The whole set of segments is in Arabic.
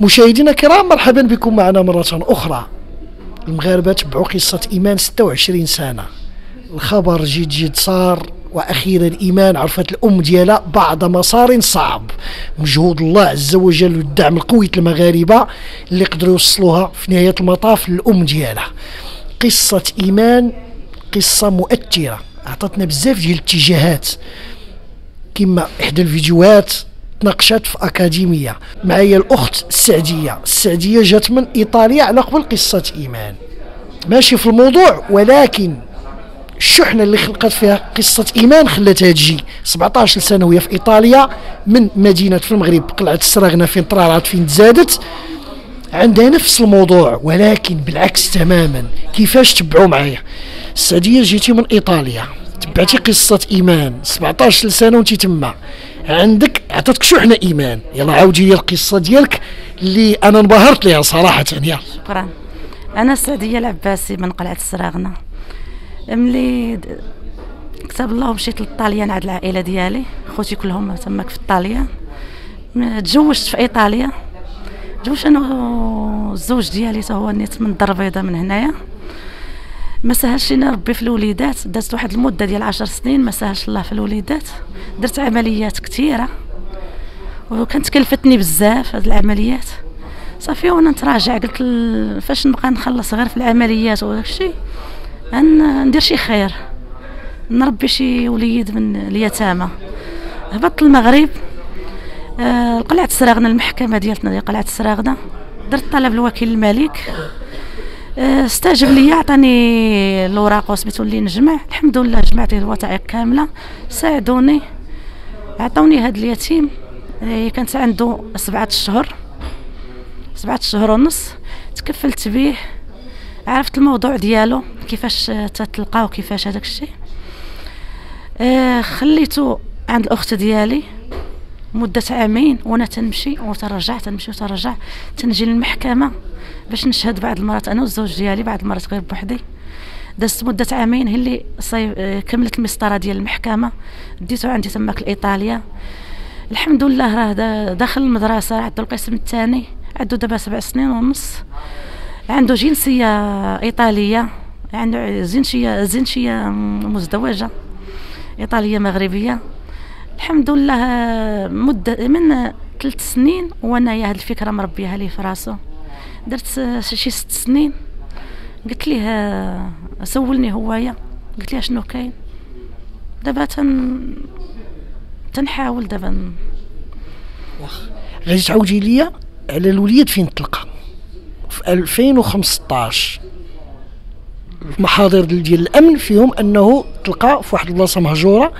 مشاهدينا الكرام مرحبا بكم معنا مرة أخرى. المغاربة تبعوا قصة إيمان 26 سنة. الخبر جد جد صار وأخيرا ايمان عرفت الأم ديالها بعد مسار صعب. مجهود الله عز وجل والدعم القوي المغاربه اللي قدروا يوصلوها في نهاية المطاف للأم ديالها. قصة إيمان قصة مؤثرة. أعطتنا بزاف ديال الاتجاهات. كما إحدى الفيديوهات تناقشت في أكاديمية. معايا الأخت السعدية. السعدية جات من إيطاليا على قبل قصة إيمان. ماشي في الموضوع ولكن الشحنة اللي خلقت فيها قصة إيمان خلاتها تجي. 17 سنة وهي في إيطاليا من مدينة في المغرب قلعة السراغنة فين طرارات فين تزادت. عندها نفس الموضوع ولكن بالعكس تماما. كيفاش تبعوا معايا؟ السعدية جيتي من إيطاليا. تبعتي قصة إيمان. 17 سنة وانت تما. عندك عطاتك شحنة إيمان؟ يلا عاودي لي القصة ديالك اللي أنا انبهرت لها صراحة يلا شكرا. أنا السعدية العباسي من قلعة السراغنة ملي كتب الله مشيت للطاليان عند العائلة ديالي. خوتي كلهم تماك في الطاليان. تزوجت في إيطاليا. تزوجت أنا الزوج ديالي تا هو نيت من الدار البيضاء من هنايا. ما سهلش نربي في الوليدات. دازت واحد المدة ديال عشر سنين ما سهلش الله في الوليدات. درت عمليات كثيرة. وكانت كلفتني بزاف هاد العمليات. صافي وأنا نتراجع. قلت فاش نبقى نخلص غير في العمليات وداك الشيء أن ندير شي خير. نربي شي وليد من اليتامى. هبطت المغرب آه قلعة السراغنة المحكمة ديالتنا ديال قلعة السراغنة درت طلب لوكيل الملك. استجب لي عطاني الاوراق وسميتو لي نجمع. الحمد لله جمعت الوثائق كاملة. ساعدوني عطوني هاد اليتيم. هي كانت عنده سبعة شهور سبعة شهور ونص. تكفلت به عرفت الموضوع ديالو كيفاش تتلقى وكيفاش هذاك الشيء. آه خليته عند الأخت ديالي. مدة عامين وأنا تنمشي وترجع تنمشي وترجع. تنجي للمحكمة باش نشهد بعض المرات أنا والزوج ديالي بعض المرات غير بوحدي. دازت مدة عامين هي اللي صي... آه، كملت المسطرة ديال المحكمة. ديتو عندي تماك لإيطاليا الحمد لله راه داخل المدرسة عنده القسم الثاني. عنده دابا سبع سنين ونص. عنده جنسية إيطالية عنده جنسية جنسية مزدوجة. إيطالية مغربية. الحمد لله مدة من ثلاث سنين وأنا هاد الفكرة مربيها ليه في راسو. درت شي ست سنين قلت ليه سولني هوايا قلت ليه شنو كاين. دابا تن تنحاول دابا واخ غادي تعاودي ليا على الوليد فين تلقى؟ في 2015 المحاضر ديال الأمن فيهم أنه تلقى في واحد البلاصة مهجورة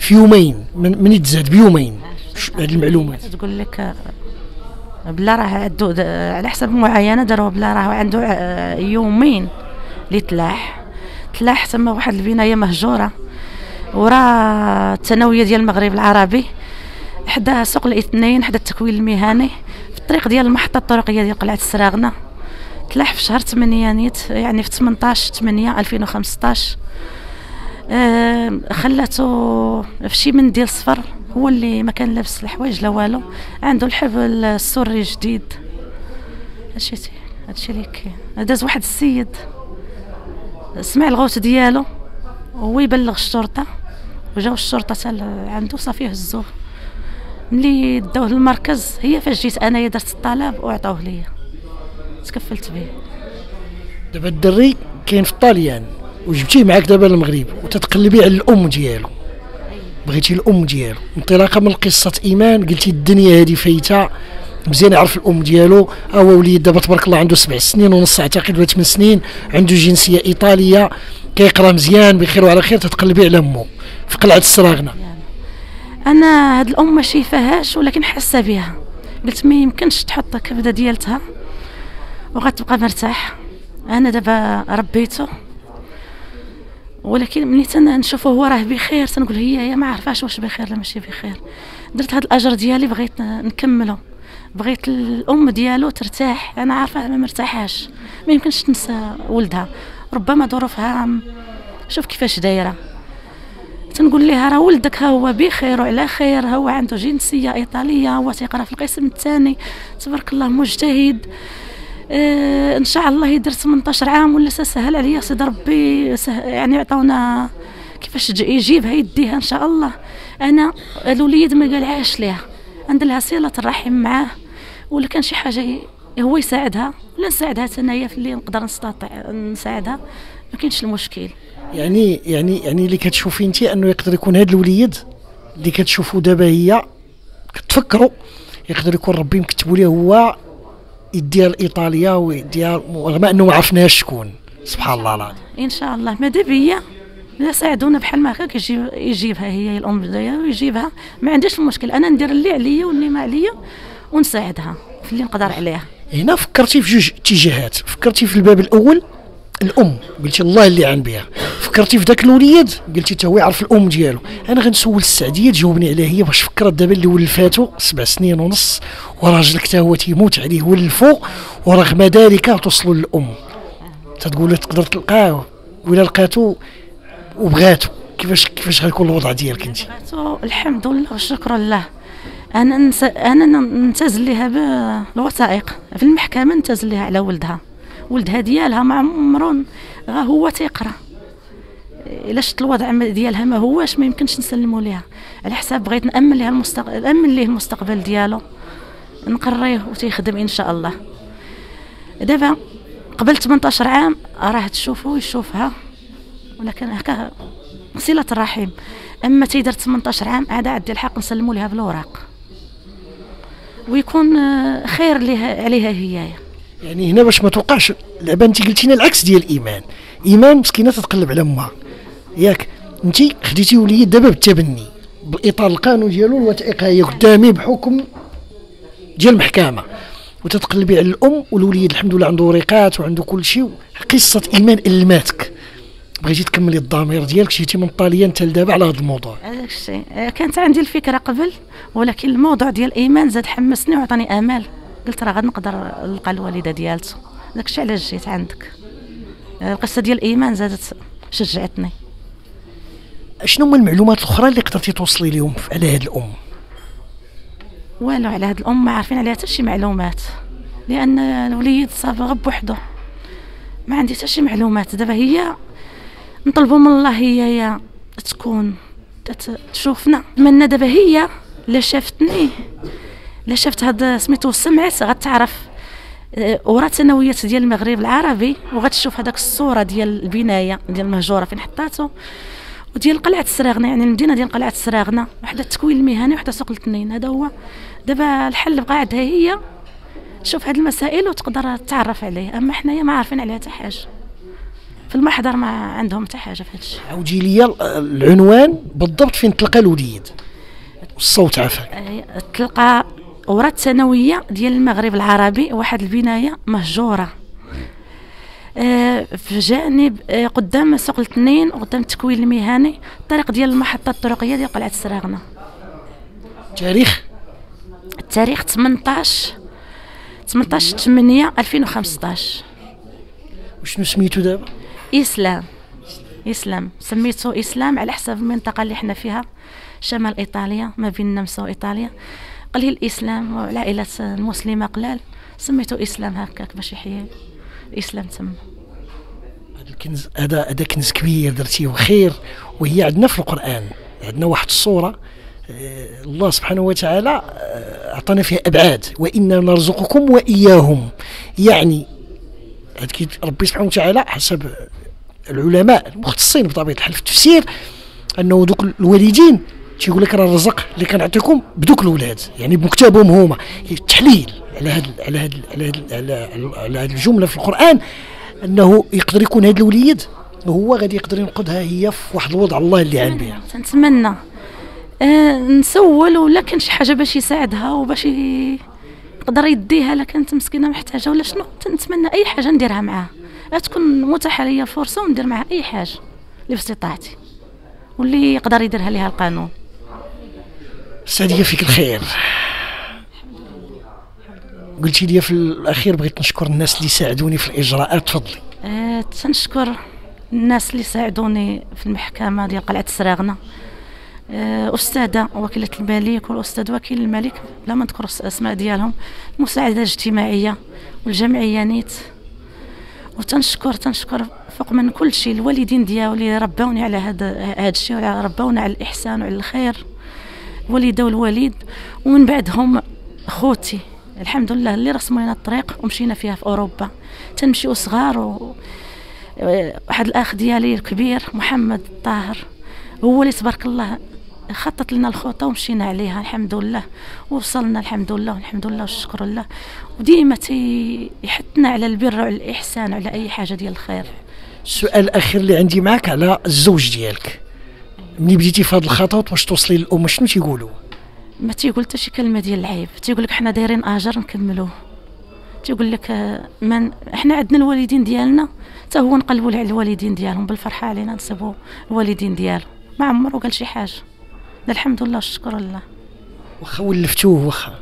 في يومين من, من يتزاد بيومين. هذه المعلومات؟ تقول لك بلا راه عنده على حسب معاينة داروها بلا راه عنده آه، يومين اللي تلاح. تلاح تما واحد البناية مهجورة ورا الثانويه ديال المغرب العربي. حدا سوق الاثنين حدا التكوين المهني. الطريق ديال المحطة الطرقية ديال قلعة السراغنة. تلاح في شهر 8 نيت يعني في 18 8 2015 آه خلاتو في شي منديل صفر هو اللي ما كان لابس الحوايج لا والو. عنده الحبل السري جديد هادشي هادشي اللي كاين. داز واحد السيد. سمع الغوت ديالو هو يبلغ الشرطة. وجاو الشرطة عنده صافي هزوه. ملي داوه للمركز هي فاش جيت أنايا درت الطلب وعطاوه ليا. تكفلت به دابا الدري كاين في الطاليان. وجبتيه معاك دابا للمغرب وتتقلبي على الأم ديالو. بغيتي الأم ديالو. انطلاقا من قصة إيمان قلتي الدنيا هذه فايتة. مزيان يعرف الأم ديالو. هو وليد دابا تبارك الله عنده سبع سنين ونص أعتقد ولا ثمان سنين. عنده جنسية إيطالية. كيقرأ مزيان بخير وعلى خير تتقلبي على أمه. في قلعة السراغنه أنا هاد الأم ما شايفاهاش ولكن حاسة بها. قلت ما يمكنش تحط كبدة ديالتها. وغتبقى مرتاح. أنا دابا ربيته. ولكن ملي تنشوفه هو راه بخير تنقول هي هي ما عرفاش واش بخير ولا ماشي بخير. درت هاد الأجر ديالي بغيت نكمله. بغيت الأم ديالو ترتاح أنا عارفة ما مرتاحاش ما يمكنش تنسى ولدها. ربما ظروفها شوف كيفاش دايرة. تنقول لها راه ولدك ها هو بخير وعلى خير هو عنده جنسية إيطالية هو تيقرأ في القسم الثاني. تبارك الله مجتهد. آه إن شاء الله يدير 18 عام ولا سهل عليا سيدي ربي يعني عطاونا كيفاش يجيبها يديها إن شاء الله. أنا الوليد ما قالعاش ليها عند لها صلة الرحم معاه ولا كان شي حاجة هو يساعدها ولا نساعدها أنا في اللي نقدر نستطيع نساعدها ما كاينش المشكل. يعني يعني يعني اللي كتشوفي انت أنه يقدر يكون هذا الوليد اللي كتشوفوا دابا هي كتفكروا يقدر يكون ربي مكتبوا ليه هو يديها لايطاليا ويديها رغم أنه ما عرفناش شكون. سبحان الله العظيم. إن شاء الله. ماذا بيا لا ساعدونا بحال ما هكاك يجيب يجيبها هي الأم ديالها ويجيبها. ما عنديش المشكل. أنا ندير اللي عليا واللي ما عليا ونساعدها في اللي نقدر عليه هنا فكرتي في جوج اتجاهات. فكرتي في الباب الأول الأم. قلتي الله اللي عن بها. فكرتي في ذاك الوليد؟ قلتي تا هو يعرف الأم ديالو. أنا غنسول السعدية تجاوبني عليها هي واش فكرت دابا اللي ولفاتو سبع سنين ونص وراجلك تا هو تيموت عليه ولفو ورغم ذلك توصلوا للأم. تتقول تقدر تلقاه ولا لقاتو وبغاتو. كيفاش كيفاش غيكون الوضع ديالك أنت؟ الحمد لله والشكر لله. أنا نس... أنا ننتزل لها بالوثائق. في المحكمة ننتزل لها على ولدها. ولدها ديالها ما عمرو غا هو تيقرأ. إلا شفت الوضع ديالها ما هواش ما يمكنش نسلمو ليها. على حساب بغيت نأمن ليها المستقبل نأمن ليه المستقبل ديالو. نقريه وتيخدم إن شاء الله. دابا قبل 18 عام راه تشوفو يشوفها. ولكن هكا صله الرحم. أما تيدر 18 عام عاد عندي الحق نسلمو ليها بالوراق ويكون خير ليها عليها هي. يعني هنا باش ما توقعش لعبة انت قلتينا العكس ديال الإيمان. إيمان مسكينة تتقلب على امها ياك انت خديتي وليد دابا بالتبني بالاطار القانوني ديالو الوثائق هي قدامي بحكم ديال المحكمة. وتتقلبي على الأم والوليد الحمد لله عنده ورقات وعنده كل شيء قصة إيمان الماتك بغيتي تكملي الضمير ديالك جيتي من طاليان حتى لدابا على هذا الموضوع. هذاك الشيء. كانت عندي الفكرة قبل ولكن الموضوع ديال ايمان زاد حمسني وعطاني آمال. قلت راه غادي نقدر نلقى الوالدة ديالته. داكشي علاش جيت عندك؟ القصة ديال الإيمان زادت شجعتني. شنو هما المعلومات الأخرى اللي قدرتي توصلي لهم على هذه الأم؟ والو على هذه الأم ما عارفين عليها حتى شي معلومات. لأن الوليد صاب غب وحده ما عندي حتى شي معلومات. دابا هي نطلبوا من الله هي, هي تكون تشوفنا. من دابا هي لا شافتني. لا شفت هاد سميتو سمعت غتعرف. آه، ورا ثانويات ديال المغرب العربي وغتشوف هذاك الصورة ديال البناية ديال المهجورة فين حطاتو. وديال قلعة السراغنه يعني المدينة ديال قلعة السراغنه وحدة التكوين المهني وحدة سوق الاثنين هذا هو. دابا الحل بقى عندها هي شوف هاد المسائل وتقدر تعرف عليه. أما حنايا ما عارفين عليها حتى حاجة. في المحضر ما عندهم حتى حاجة في هادشي عاودي لي العنوان بالضبط فين تلقى الوليد. الصوت عافاك. آه، تلقى ورا الثانويه ديال المغرب العربي واحد البناية مهجورة. آه في جانب آه قدام سوق الاثنين وقدام التكوين المهني الطريق ديال المحطة الطرقية ديال قلعة السراغنه تاريخ؟ التاريخ 18 18 8 2015 وشنو سميتو دابا؟ إسلام. إسلام. سميتو إسلام على حسب المنطقة اللي حنا فيها شمال إيطاليا ما بين النمسا وايطاليا لي الإسلام والعائله المسلمة قلال سميته إسلام هكاك باش يحيي. الإسلام تما هذا الكنز هذا هذا كنز كبير درتيه وخير وهي عندنا في القرآن. عندنا واحد الصورة آه، الله سبحانه وتعالى آه، أعطانا فيها أبعاد وإنا نرزقكم وإياهم. يعني ربي سبحانه وتعالى حسب العلماء المختصين بطبيعة الحال في التفسير أنه ذوك الوالدين تيقول لك راه الرزق اللي كنعطيكم بدوك الأولاد يعني بمكتبهم هما. التحليل. على هاد على هاد على هاد على, على هاد الجملة في القرآن أنه يقدر يكون هذا الوليد هو غادي يقدر ينقذها هي في واحد الوضع الله اللي عن بها تنتمنى. آه نسول ولا كان شي حاجة باش يساعدها وباش يقدر يديها لا كانت مسكينة محتاجة ولا شنو. تنتمنى أي حاجة نديرها معاها تكون متاحة ليا الفرصه وندير معها أي حاجة اللي في استطاعتي واللي يقدر يديرها ليها القانون. سعدية فيك الخير. قلتي لي في الأخير بغيت نشكر الناس اللي ساعدوني في الاجراءات تفضلي. أه تنشكر الناس اللي ساعدوني في المحكمة ديال قلعة السراغنه آه، أستاذة وكيلة الملك والأستاذ وكيل الملك بلا ما نذكر الأسماء ديالهم المساعدة الاجتماعية والجمعية نيت وتنشكر تنشكر فوق من كل شيء الوالدين ديالي اللي ربوني على هذا هذا الشيء ربونا على الإحسان وعلى الخير. الوالدة والوالد ومن بعدهم خوتي. الحمد لله اللي رسموا لنا الطريق ومشينا فيها في أوروبا. تنمشيو صغار و واحد الأخ ديالي الكبير محمد الطاهر هو اللي تبارك الله خطط لنا الخطة ومشينا عليها الحمد لله ووصلنا الحمد لله والحمد لله والشكر لله. وديما يحثنا على البر وعلى الإحسان وعلى أي حاجة ديال الخير. السؤال الأخير اللي عندي معك على الزوج ديالك. ملي بديتي في هذه الخطوات واش توصلي للام شنو تيقولوا؟ ما تيقول حتى شي كلمة ديال العيب. تيقول لك حنا دايرين آجر نكملوه. تيقول لك من إحنا عندنا الوالدين ديالنا حتى هو نقلبوا على الوالدين ديالهم بالفرحة علينا نسبوا الوالدين ديالو. ما عمره قال شي حاجة. الحمد لله والشكر لله واخا ولفتوه واخا.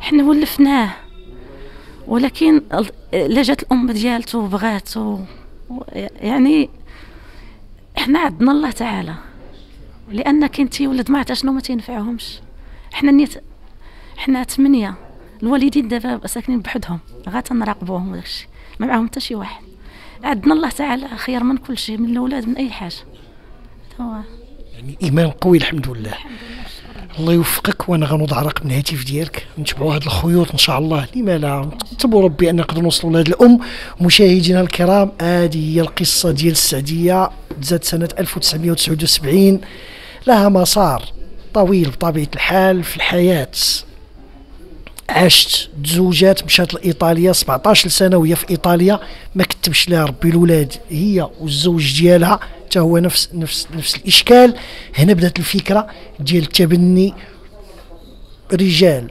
حنا ولفناه. ولكن لا جات الأم ديالته وبغاتو. يعني إحنا عندنا الله تعالى. لأن كاين تيولد ما عرفت شنو ما تينفعهمش. حنا نيت حنا ثمانيه الوالدين دابا ساكنين بحدهم غا تنراقبوهم وداكشي ما معاهم حتى شي واحد. عندنا الله تعالى خير من كل شيء من الأولاد من أي حاجة. هو. يعني إيمان قوي الحمد لله. الله يوفقك وأنا غنوضع رقم الهاتف ديالك. نتبعوا هذه الخيوط إن شاء الله. لما لا نطلبوا ربي أن نقدروا نوصلوا لهذه الأم. مشاهدينا الكرام هذه هي القصة ديال السعدية تزاد سنة 1979 لها مسار. طويل بطبيعة الحال في الحياة. عشت تزوجات مشات لإيطاليا 17 سنه وهي في إيطاليا. ما كتبش لها ربي الاولاد هي والزوج ديالها حتى هو نفس نفس نفس الإشكال. هنا بدات الفكرة ديال تبني رجال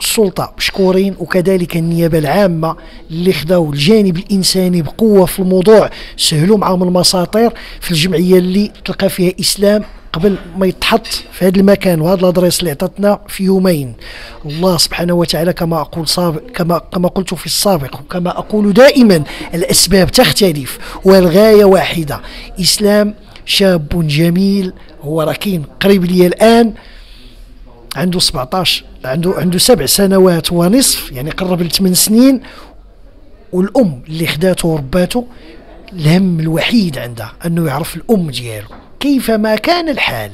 السلطة مشكورين وكذلك النيابة العامة اللي خداو الجانب الإنساني بقوة في الموضوع سهلوا معاهم المساطير في الجمعية اللي تلقى فيها إسلام. قبل ما يتحط في هذا المكان وهذا الأدريس اللي عطاتنا في يومين. الله سبحانه وتعالى كما أقول سابق كما كما قلت في السابق وكما أقول دائما الأسباب تختلف والغاية واحدة. إسلام شاب جميل هو راكين قريب لي الآن عنده 17 عنده عنده سبع سنوات ونصف يعني قرب لثمان سنين والأم اللي خداته ورباته الهم الوحيد عنده أنه يعرف الأم ديالو. كيفما كان الحال.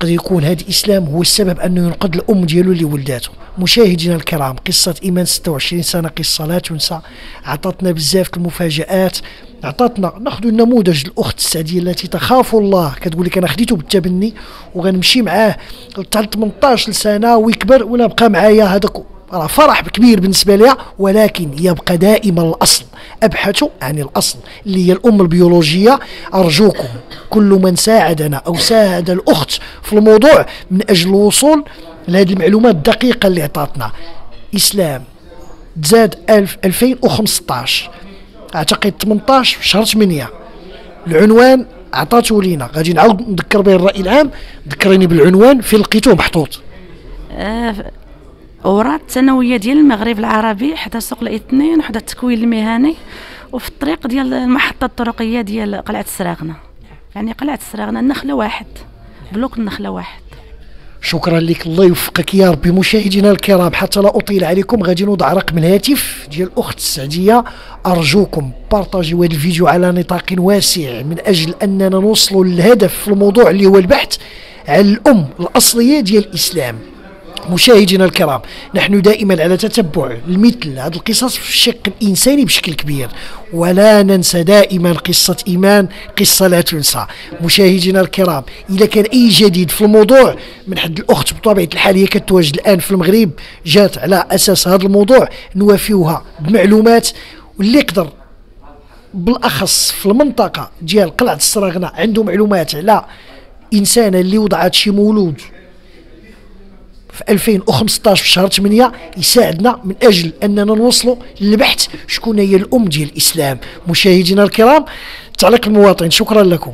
قد يكون هذا الإسلام هو السبب أنه ينقذ الأم ديالو اللي ولداته مشاهدينا الكرام قصة إيمان 26 سنة قصة لا تنسى. عطاتنا بزاف المفاجآت. عطاتنا نأخذ النموذج الأخت السعدية التي تخاف الله. كتقول لك أنا خديته بالتبني وغنمشي معاه حتى 18 سنه ويكبر ولا بقى معايا. هذاك راه فرح كبير بالنسبة لها ولكن يبقى دائما الأصل. أبحثوا عن الأصل اللي هي الأم البيولوجية أرجوكم كل من ساعدنا أو ساعد الأخت في الموضوع من أجل الوصول لهذه المعلومات الدقيقة اللي عطاتنا. إسلام تزاد 2015 أعتقد 18 في شهر 8 العنوان عطاته لينا. غادي نعاود نذكر به الرأي العام. ذكريني بالعنوان فين لقيتوه محطوط؟ أوراق الثانوية ديال المغرب العربي حدا سوق الإثنين وحدا التكوين المهني وفي الطريق ديال المحطة الطرقية ديال قلعة السراغنة. يعني قلعة السراغنة النخلة واحد بلوك النخلة واحد. شكرا لك. الله يوفقك يا ربي. مشاهدينا الكرام حتى لا أطيل عليكم غادي نوضع رقم الهاتف ديال الأخت السعدية. أرجوكم بارطاجيو هذا الفيديو على نطاق واسع من أجل أننا نوصلوا للهدف في الموضوع اللي هو البحث عن الأم الأصلية ديال الإسلام. مشاهدينا الكرام نحن دائما على تتبع المثل هذه القصص في الشق الإنساني بشكل كبير ولا ننسى دائما قصة إيمان قصة لا تنسى. مشاهدينا الكرام إذا كان أي جديد في الموضوع من حد الأخت بطبيعة الحال هي كتواجد الآن في المغرب جات على أساس هذا الموضوع نوافيوها بمعلومات واللي يقدر بالأخص في المنطقة ديال قلعة السراغنه عنده معلومات على إنسانة اللي وضعت شي مولود في 2015 في شهر 8 يساعدنا من أجل أننا نوصلوا للبحث شكون هي الأم ديال الإسلام. مشاهدينا الكرام تعليق المواطن شكرا لكم.